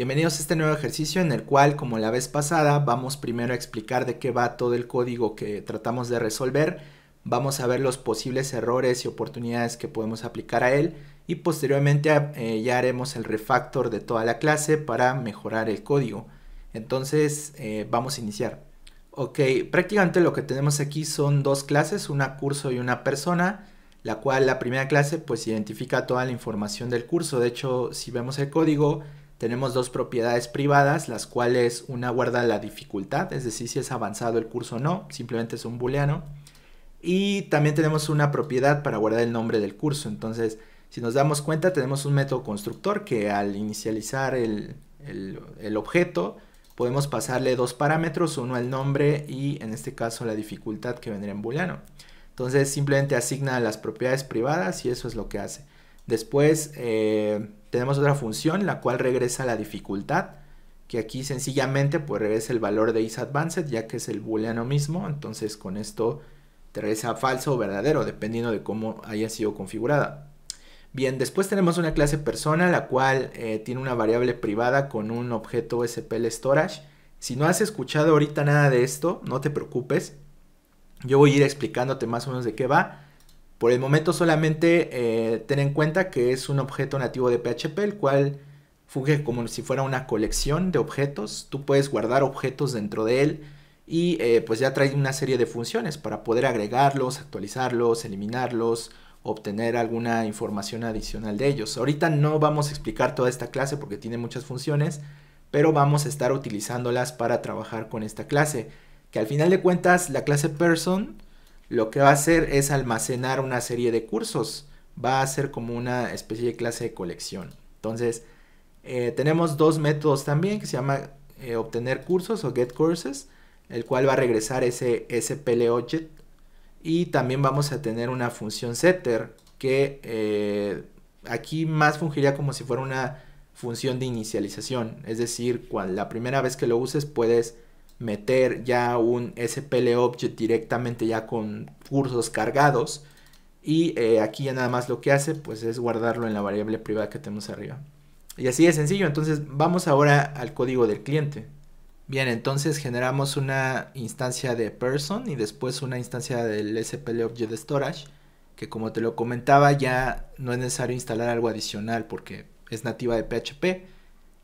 Bienvenidos a este nuevo ejercicio en el cual, como la vez pasada, vamos primero a explicar de qué va todo el código que tratamos de resolver, vamos a ver los posibles errores y oportunidades que podemos aplicar a él y posteriormente eh, ya haremos el refactor de toda la clase para mejorar el código. Entonces eh, vamos a iniciar. Ok, prácticamente lo que tenemos aquí son dos clases, una curso y una persona, la cual la primera clase pues identifica toda la información del curso. De hecho, si vemos el código, tenemos dos propiedades privadas, las cuales una guarda la dificultad, es decir, si es avanzado el curso o no, simplemente es un booleano. Y también tenemos una propiedad para guardar el nombre del curso. Entonces, si nos damos cuenta, tenemos un método constructor que al inicializar el, el objeto, podemos pasarle dos parámetros, uno el nombre y en este caso la dificultad que vendría en booleano. Entonces simplemente asigna las propiedades privadas y eso es lo que hace. Después eh, tenemos otra función la cual regresa la dificultad que aquí sencillamente pues regresa el valor de isAdvanced ya que es el booleano mismo. Entonces con esto te regresa falso o verdadero dependiendo de cómo haya sido configurada. Bien después tenemos una clase persona la cual eh, tiene una variable privada con un objeto SPL storage. Si no has escuchado ahorita nada de esto no te preocupes. Yo voy a ir explicándote más o menos de qué va por el momento solamente eh, ten en cuenta que es un objeto nativo de PHP, el cual funge como si fuera una colección de objetos. Tú puedes guardar objetos dentro de él y eh, pues ya trae una serie de funciones para poder agregarlos, actualizarlos, eliminarlos, obtener alguna información adicional de ellos. Ahorita no vamos a explicar toda esta clase porque tiene muchas funciones, pero vamos a estar utilizándolas para trabajar con esta clase. Que al final de cuentas la clase person lo que va a hacer es almacenar una serie de cursos. Va a ser como una especie de clase de colección. Entonces, eh, tenemos dos métodos también que se llama eh, obtener cursos o get courses, el cual va a regresar ese SPL object. Y también vamos a tener una función setter que eh, aquí más fungiría como si fuera una función de inicialización. Es decir, cuando la primera vez que lo uses puedes meter ya un SPL object directamente ya con cursos cargados y eh, aquí ya nada más lo que hace pues es guardarlo en la variable privada que tenemos arriba. Y así de sencillo. Entonces vamos ahora al código del cliente. Bien entonces generamos una instancia de person y después una instancia del SPL object storage que como te lo comentaba ya no es necesario instalar algo adicional porque es nativa de PHP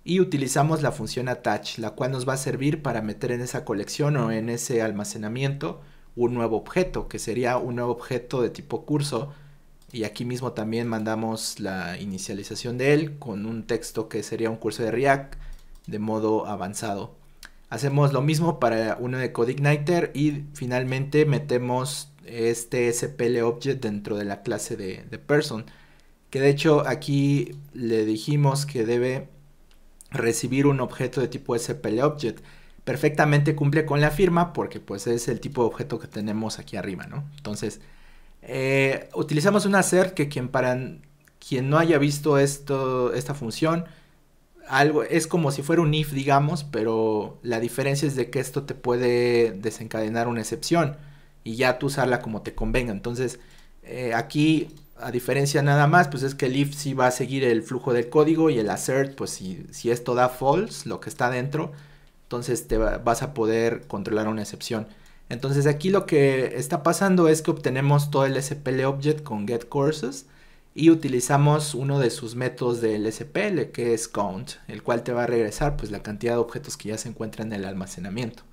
y utilizamos la función attach, la cual nos va a servir para meter en esa colección o en ese almacenamiento un nuevo objeto, que sería un nuevo objeto de tipo curso. Y aquí mismo también mandamos la inicialización de él con un texto que sería un curso de React de modo avanzado. Hacemos lo mismo para uno de CodeIgniter y finalmente metemos este SPL object dentro de la clase de, de person. Que de hecho aquí le dijimos que debe recibir un objeto de tipo SPL Object. Perfectamente cumple con la firma porque pues es el tipo de objeto que tenemos aquí arriba, ¿no? Entonces, eh, utilizamos un assert que quien para quien no haya visto esto, esta función, algo, es como si fuera un if, digamos, pero la diferencia es de que esto te puede desencadenar una excepción y ya tú usarla como te convenga. Entonces, eh, aquí a diferencia nada más, pues es que el if sí va a seguir el flujo del código y el assert, pues si, esto da false, lo que está dentro, entonces te vas a poder controlar una excepción. Entonces aquí lo que está pasando es que obtenemos todo el SPL object con getCourses y utilizamos uno de sus métodos del SPL que es count, el cual te va a regresar pues la cantidad de objetos que ya se encuentran en el almacenamiento.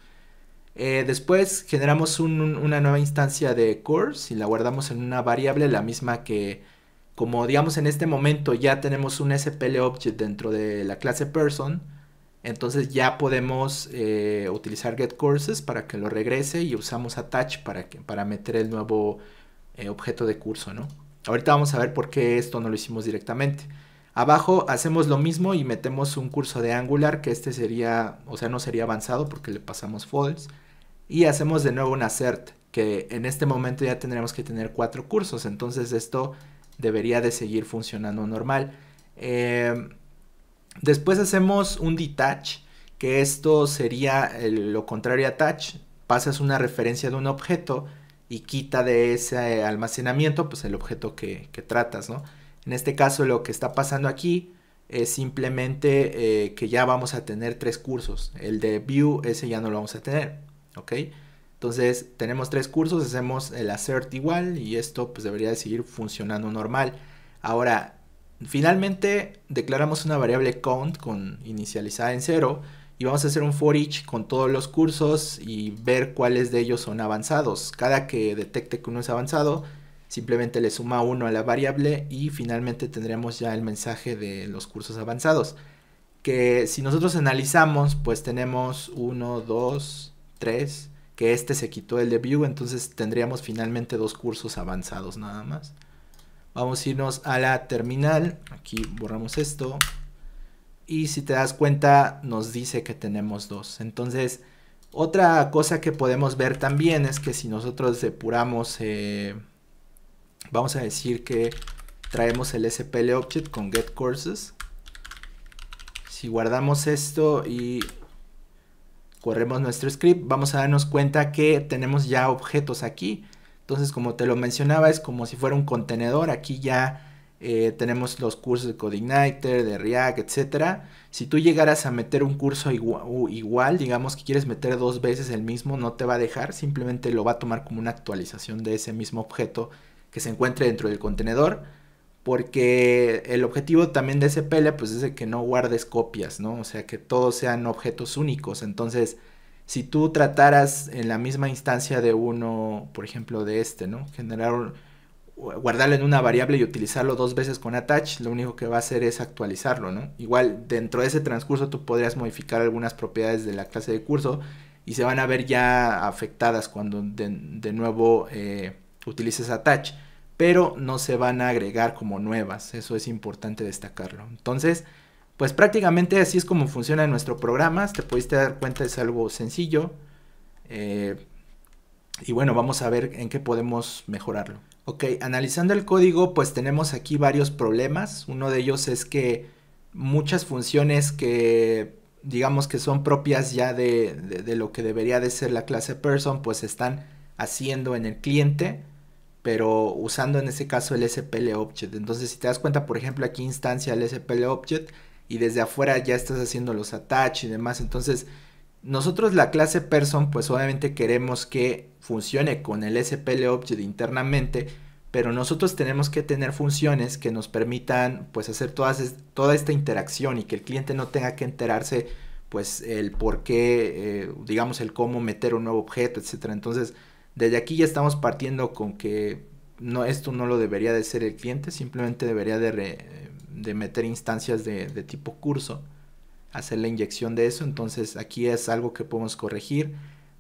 Eh, después generamos una nueva instancia de course y la guardamos en una variable, la misma que, como digamos en este momento ya tenemos un SPL object dentro de la clase person, entonces ya podemos eh, utilizar getCourses para que lo regrese y usamos attach para, que, para meter el nuevo eh, objeto de curso, ¿no? Ahorita vamos a ver por qué esto no lo hicimos directamente. Abajo hacemos lo mismo y metemos un curso de Angular, que este sería, o sea, no sería avanzado porque le pasamos false y hacemos de nuevo un assert, que en este momento ya tendremos que tener cuatro cursos, entonces esto debería de seguir funcionando normal. Em, después hacemos un detach, que esto sería lo contrario a attach, pasas una referencia de un objeto y quita de ese almacenamiento pues el objeto que, tratas, ¿no? En este caso lo que está pasando aquí es simplemente eh, que ya vamos a tener tres cursos. El de View, ese ya no lo vamos a tener, ¿ok? Entonces tenemos tres cursos, hacemos el assert igual y esto pues debería de seguir funcionando normal. Ahora, finalmente declaramos una variable count con inicializada en cero y vamos a hacer un for each con todos los cursos y ver cuáles de ellos son avanzados. Cada que detecte que uno es avanzado, simplemente le suma uno a la variable y finalmente tendremos ya el mensaje de los cursos avanzados. Que si nosotros analizamos, pues tenemos 1, 2, 3, que este se quitó el de view, entonces tendríamos finalmente dos cursos avanzados nada más. Vamos a irnos a la terminal, aquí borramos esto, y si te das cuenta nos dice que tenemos dos. Entonces, otra cosa que podemos ver también es que si nosotros depuramos... Eh, vamos a decir que traemos el SPL object con get courses. Si guardamos esto y corremos nuestro script, vamos a darnos cuenta que tenemos ya objetos aquí. Entonces, como te lo mencionaba, es como si fuera un contenedor. Aquí ya eh, tenemos los cursos de CodeIgniter, de React, etcétera. Si tú llegaras a meter un curso igual, igual, digamos que quieres meter dos veces el mismo, no te va a dejar. Simplemente lo va a tomar como una actualización de ese mismo objeto que se encuentre dentro del contenedor. Porque el objetivo también de SPL pues es de que no guardes copias, ¿no? O sea, que todos sean objetos únicos. Entonces, si tú trataras en la misma instancia de uno, por ejemplo, de este, ¿no? Generar, guardarlo en una variable y utilizarlo dos veces con attach, lo único que va a hacer es actualizarlo, ¿no? Igual, dentro de ese transcurso tú podrías modificar algunas propiedades de la clase de curso y se van a ver ya afectadas cuando de, nuevo... Eh, utilices attach, pero no se van a agregar como nuevas, eso es importante destacarlo. Entonces, pues prácticamente así es como funciona nuestro programa, te pudiste dar cuenta es algo sencillo. Eh, y bueno, vamos a ver en qué podemos mejorarlo. Ok, analizando el código, pues tenemos aquí varios problemas. Uno de ellos es que muchas funciones que digamos que son propias ya de, de lo que debería de ser la clase person, pues están haciendo en el cliente pero usando en ese caso el SPL Object. Entonces, si te das cuenta, por ejemplo, aquí instancia el SPL Object y desde afuera ya estás haciendo los attach y demás. Entonces, nosotros la clase person, pues obviamente queremos que funcione con el SPL Object internamente, pero nosotros tenemos que tener funciones que nos permitan pues hacer todas, toda esta interacción y que el cliente no tenga que enterarse pues el por qué, eh, digamos el cómo meter un nuevo objeto, etcétera. Entonces, desde aquí ya estamos partiendo con que no, esto no lo debería de ser el cliente, simplemente debería de, meter instancias de, tipo curso, hacer la inyección de eso, entonces aquí es algo que podemos corregir.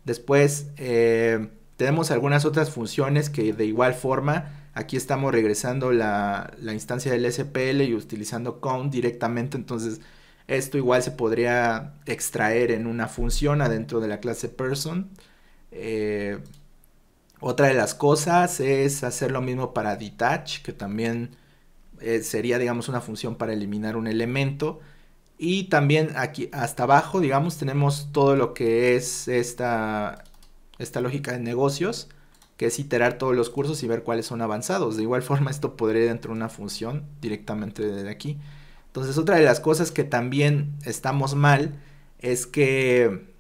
Después eh, tenemos algunas otras funciones que de igual forma, aquí estamos regresando la, la instancia del SPL y utilizando count directamente, entonces esto igual se podría extraer en una función adentro de la clase person. Eh, otra de las cosas es hacer lo mismo para detach, que también eh, sería, digamos, una función para eliminar un elemento. Y también aquí hasta abajo, digamos, tenemos todo lo que es esta, esta lógica de negocios, que es iterar todos los cursos y ver cuáles son avanzados. De igual forma, esto podría dentro de una función directamente desde aquí. Entonces, otra de las cosas que también estamos mal es que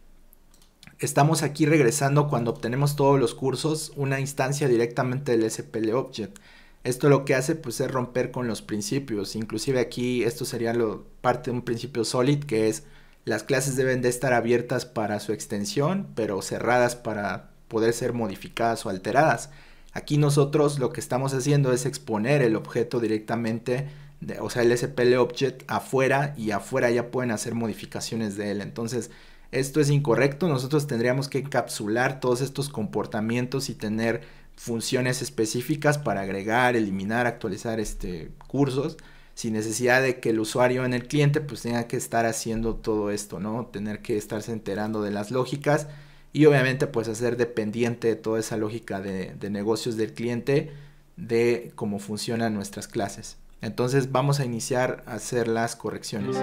estamos aquí regresando cuando obtenemos todos los cursos una instancia directamente del SPL Object. Esto lo que hace pues es romper con los principios. Inclusive aquí esto sería lo, parte de un principio solid que es las clases deben de estar abiertas para su extensión pero cerradas para poder ser modificadas o alteradas. Aquí nosotros lo que estamos haciendo es exponer el objeto directamente, o sea el SPL Object afuera y afuera ya pueden hacer modificaciones de él. Entonces esto es incorrecto, nosotros tendríamos que encapsular todos estos comportamientos y tener funciones específicas para agregar, eliminar, actualizar este, cursos sin necesidad de que el usuario en el cliente pues tenga que estar haciendo todo esto, ¿no? Tener que estarse enterando de las lógicas y obviamente pues hacer dependiente de toda esa lógica de, de negocios del cliente de cómo funcionan nuestras clases. Entonces vamos a iniciar a hacer las correcciones.